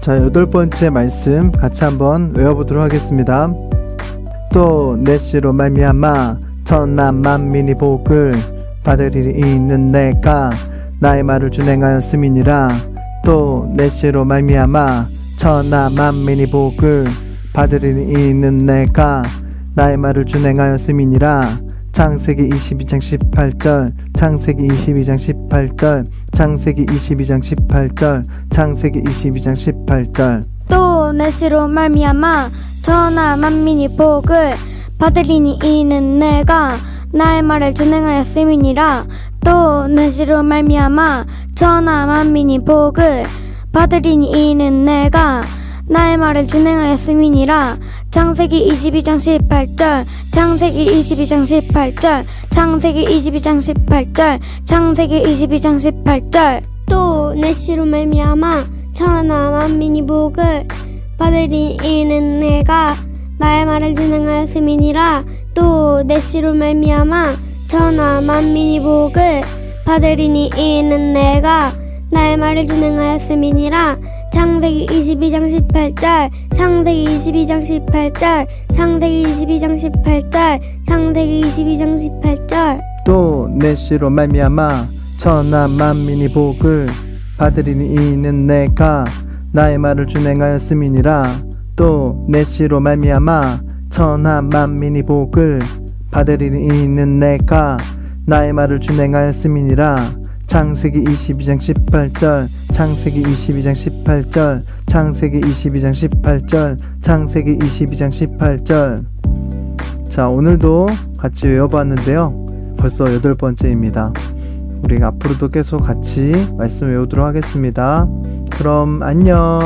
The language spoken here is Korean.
자, 여덟 번째 말씀 같이 한번 외워보도록 하겠습니다. 또 내시로 말미암아 천남 만민이 복을 받으리 있는 내가 나의 말을 준행하였음이니라 또 내시로 말미암아 천남 만민이 복을 받으리 있는 내가 나의 말을 준행하였음이니라 창세기 22장 18절 창세기 22장 18절 창세기 22장 18절 창세기 22장 18절. 또 내시로 말미암아 천하 만민이 복을 받으리니 이는 내가 나의 말을 준행하였음이니라. 또 내시로 말미암아 천하 만민이 복을 받으리니 이는 내가 나의 말을 준행하였음이니라. 창세기 22장 18절 창세기 22장 18절 창세기 22장 18절 창세기 22장 18절. 또 내시로 말미암아 천하 만민이 복을 받으리 이는 내가 나의 말을 진행하였음이니라. 또 내시로 말미암아 천하 만민이 복을 받으리니 이는 내가 나의 말을 진행하였음이니라 창세기 22장 18절 창세기 22장 18절 창세기 22장 18절 창세기 22장 18절. 또 내시로 말미암아 천하 만민이 복을 받으리니 이는 내가 나의 말을 준행하였음이니라. 또 내시로 말미암아 천하 만민이 복을 받으리니 이는 내가 나의 말을 준행하였음이니라. 창세기 22장 18절 창세기 22장 18절 창세기 22장 18절 창세기 22장 18절. 자 오늘도 같이 외워봤는데요. 벌써 여덟 번째입니다. 우리 앞으로도 계속 같이 말씀 외우도록 하겠습니다. 그럼 안녕